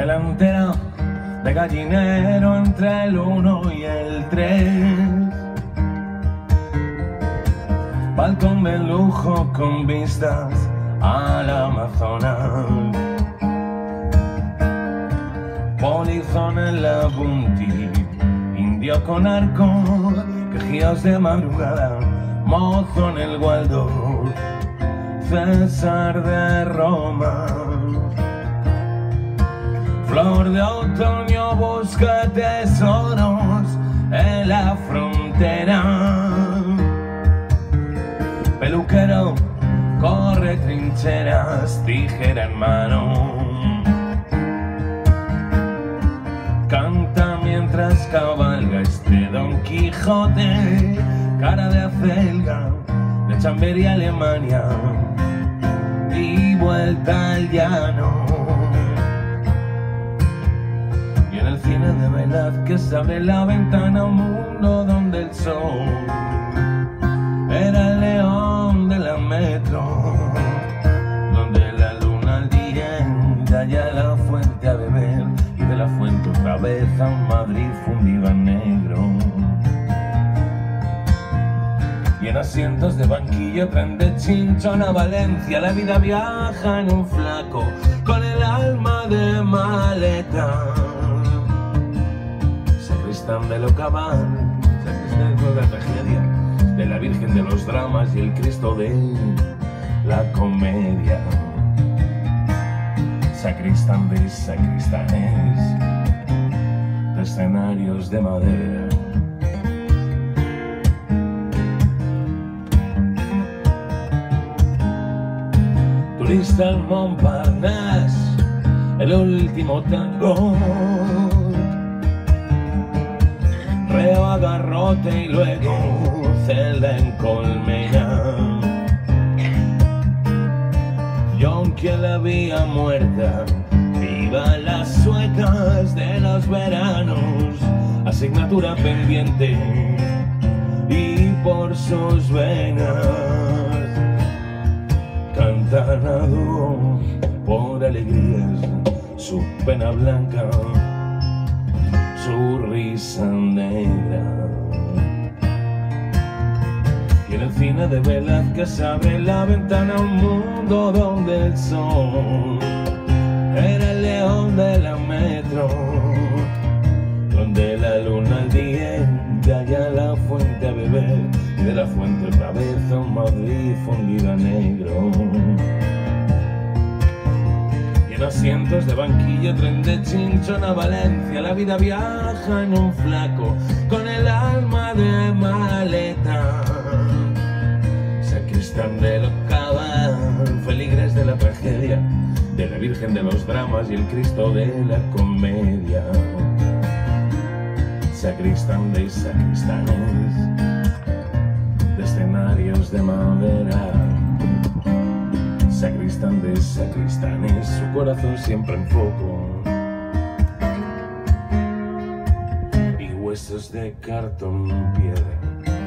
delantera de gallinero entre el 1 y el 3. Balcón de lujo con vistas al Amazonas. Polizón en la punti, indio con arco, quejíos de madrugada, mozo en el Gualdo, César de Roma. Flor de otoño busca tesoros en la frontera. Peluquero corre trincheras, tijera en mano. Canta mientras cabalga este Don Quijote, cara de acelga, de Chamberí, Alemania, y vuelta al llano. Velázquez se abre la ventana a un mundo donde el sol era el león de la metro, donde la luna al día ya la fuente a beber y de la fuente otra vez a un Madrid fundido negro. Y en asientos de banquillo tren de Chinchón a Valencia la vida viaja en un flaco con el alma de maleta. Cabal, sacristán de la tragedia de la Virgen de los Dramas y el Cristo de la Comedia. Sacristán de sacristanes, de escenarios de madera. Turista en Montparnasse, el último tango reo a garrote y luego celda en colmena. John que la vía muerta, viva las suecas de los veranos, asignatura pendiente y por sus venas dúo por alegrías su pena blanca negra. Y el cine de Velázquez se abre la ventana a un mundo donde el sol era el león de la metro, donde la luna al día ya la fuente a beber y de la fuente otra vez a un Madrid fundido a negro en asientos de banquillo, tren de Chinchón a Valencia, la vida viaja en un flaco con el alma de maleta. Sacristán de lo cabal, feligres de la tragedia, de la Virgen de los dramas y el Cristo de la comedia. Sacristán de sacristanes, de escenarios de madera sacristán de sacristanes, su corazón siempre en foco. Y huesos de cartón piedra.